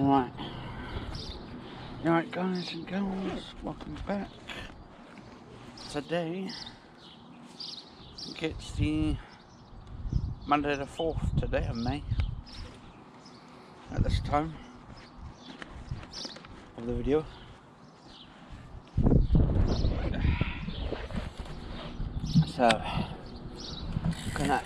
Right. Alright guys and girls, welcome back. Today, it's the Monday the 4th today of May. At this time of the video. So, gonna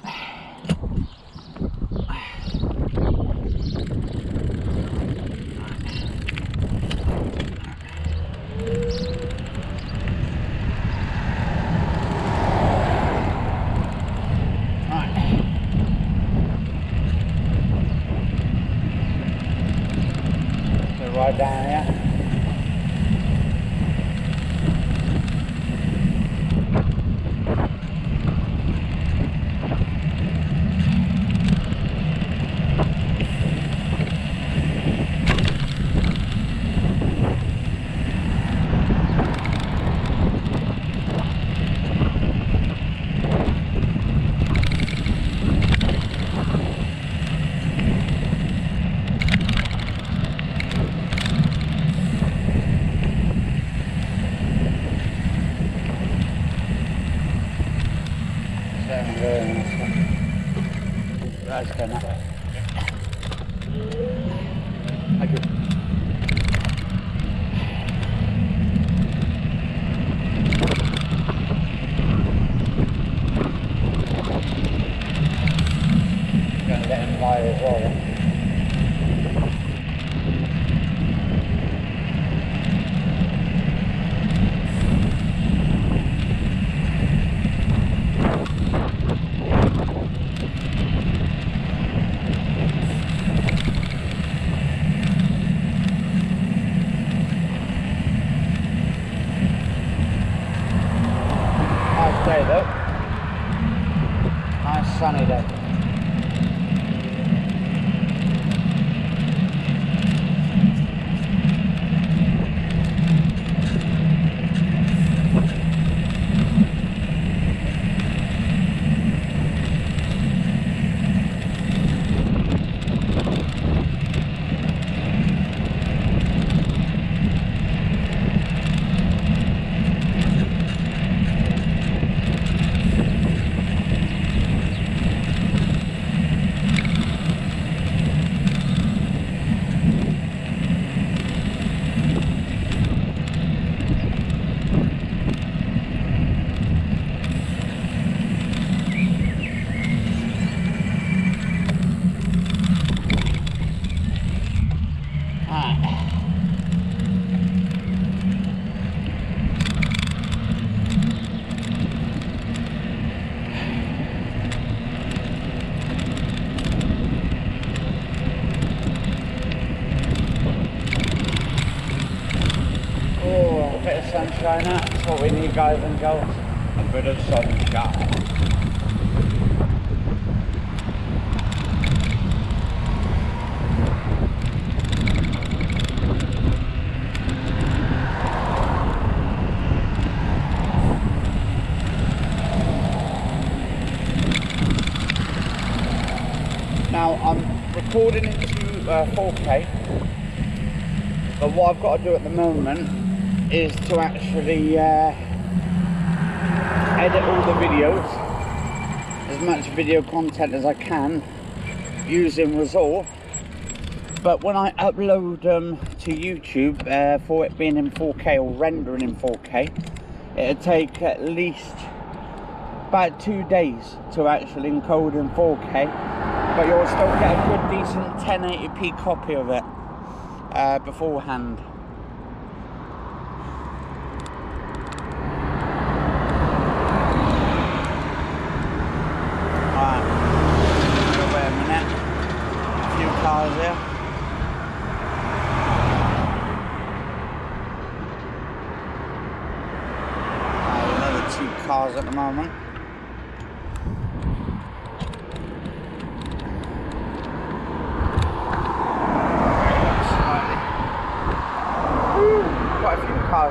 right down here. That's kena. Lagi. Gonna let him fly as well. Then. Nice day though. Nice sunny day. Alright. Oh, a bit of sunshine, that's what we need guys and girls. A bit of sunshine. Now I'm recording into uh, 4K, but what I've got to do at the moment is to actually uh, edit all the videos, as much video content as I can, using Resolve. But when I upload them to YouTube, uh, for it being in 4K or rendering in 4K, it'll take at least about two days to actually encode in 4K but you'll still get a good decent 1080p copy of it uh, beforehand.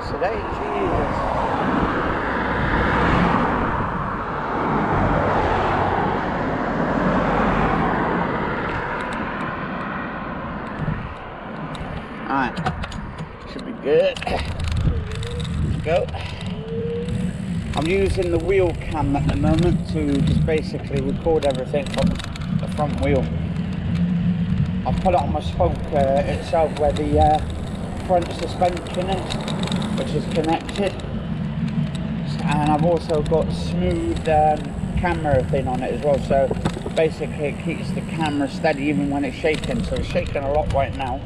us today, Jesus. good. Let's go. I'm using the wheel cam at the moment to just basically record everything from the front wheel. I've put it on my spoke uh, itself where the uh, front suspension is which is connected. And I've also got smooth um, camera thing on it as well, so basically it keeps the camera steady even when it's shaking. So it's shaking a lot right now.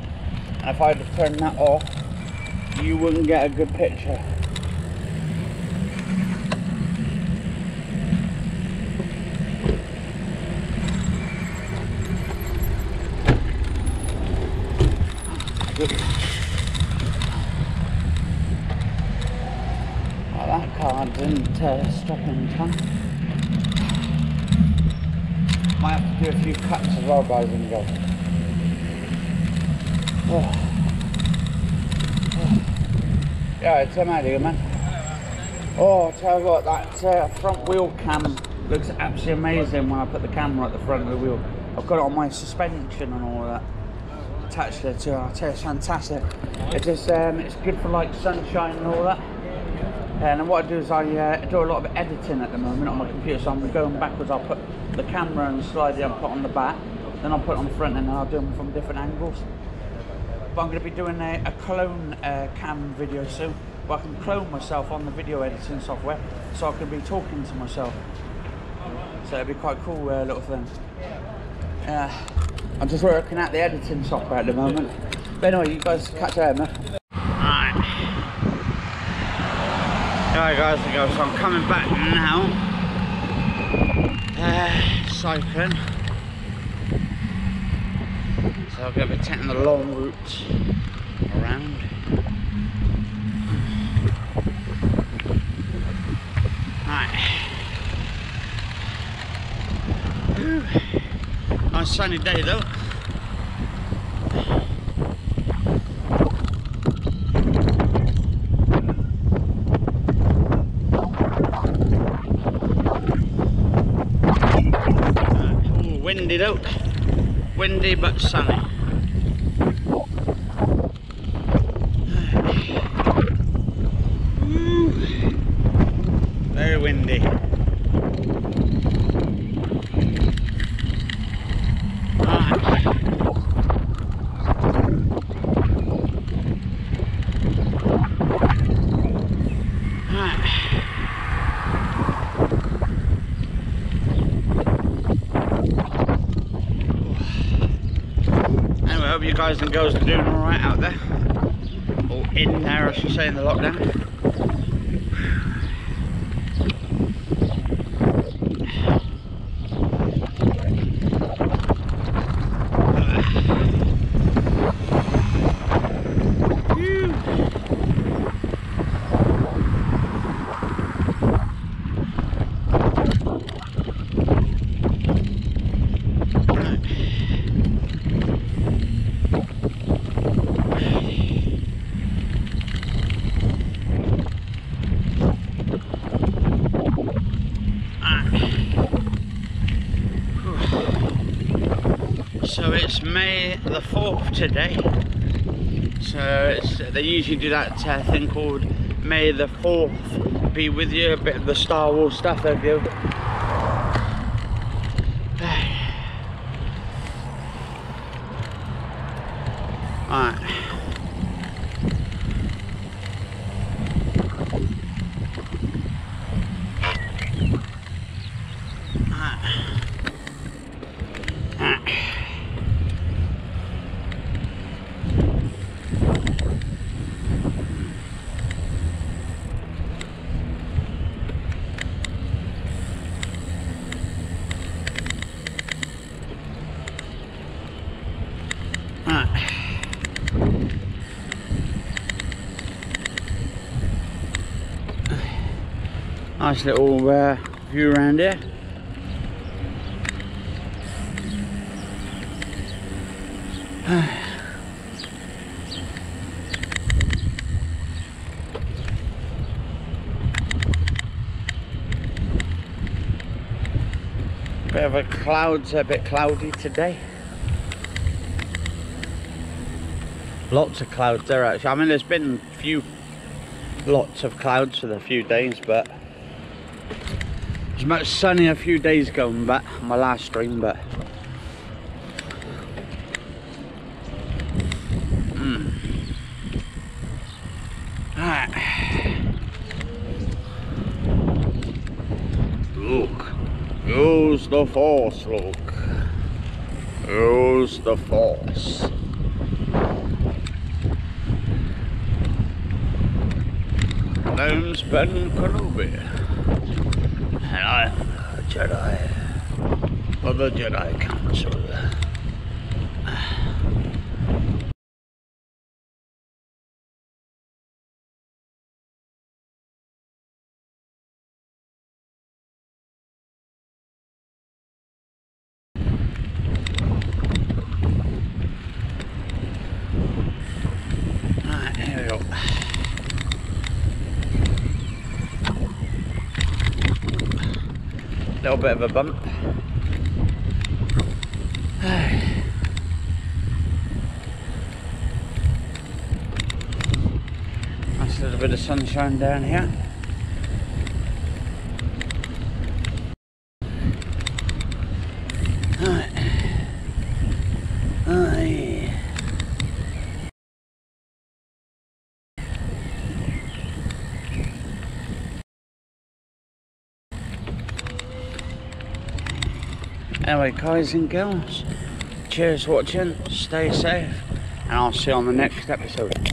And if I had to turn that off, you wouldn't get a good picture. Well, that car didn't uh, stop in time. Might have to do a few cuts as well, guys, and go. Oh. Oh. Yeah, it's a idea, man. Oh, I'll tell you what, that uh, front wheel cam looks absolutely amazing when I put the camera at the front of the wheel. I've got it on my suspension and all that attached there too. I'll tell you, it's fantastic. It just, um, it's good for like sunshine and all that. And what I do is I uh, do a lot of editing at the moment on my computer, so I'm going backwards. I'll put the camera and slide it and put on the back, then I'll put it on the front, and then I'll do them from different angles. But I'm going to be doing a, a clone uh, cam video soon, where I can clone myself on the video editing software, so I can be talking to myself. So it'd be quite cool uh, little thing. Yeah, I'm just working out the editing software at the moment. But anyway, you guys catch out, man. Alright. Alright guys, so I'm coming back now. Uh. So I'm going to be taking the long route around. Right. Nice sunny day though. Windy though. Windy but sunny. Very windy. Right. Anyway, I hope you guys and girls are doing alright out there. Or in there, I should say, in the lockdown. Phew. Right. So it's May the 4th today. So they usually do that uh, thing called May the 4th be with you, a bit of the Star Wars stuff they do. Alright. Alright. Alright. Alright. Nice little uh, view around here. Bit of a clouds, a bit cloudy today. Lots of clouds there actually. I mean there's been few lots of clouds for the few days but much sunny a few days ago back my last stream, but. Hmm. Alright. Look. Use the force, look. Use the force. name's Ben Kenobi. Jedi for the Jedi Council. Alright, here we go. Little bit of a bump. Nice little bit of sunshine down here. Right. Aye. Anyway, guys and girls, cheers watching, stay safe, and I'll see you on the next episode.